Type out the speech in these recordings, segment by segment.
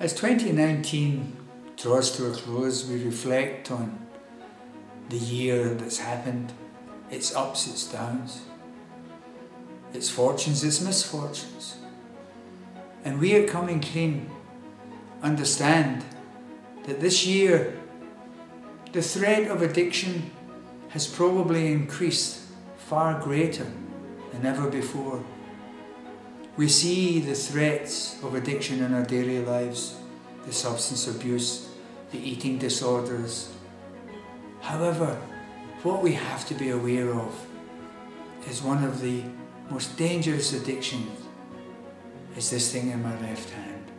As 2019 draws to a close, we reflect on the year that's happened, its ups, its downs, its fortunes, its misfortunes. And we at Coming Clean understand that this year the threat of addiction has probably increased far greater than ever before. We see the threats of addiction in our daily lives, the substance abuse, the eating disorders. However, what we have to be aware of is one of the most dangerous addictions is this thing in my left hand.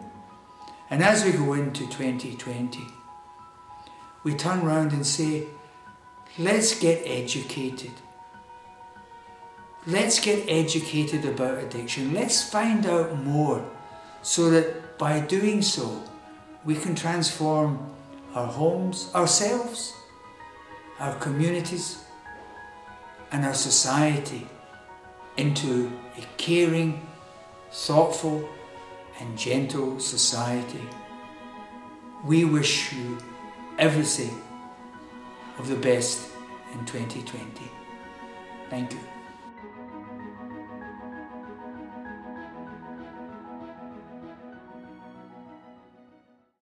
And as we go into 2020, we turn around and say, let's get educated. Let's get educated about addiction. Let's find out more so that by doing so, we can transform our homes, ourselves, our communities, and our society into a caring, thoughtful, and gentle society. We wish you everything of the best in 2020. Thank you.